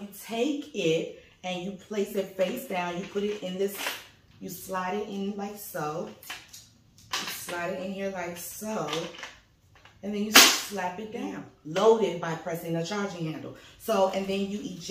You take it and you place it face down. You put it in this, you slide it in like so. You slide it in here like so. And then you slap it down. Load it by pressing the charging handle. So, and then you eject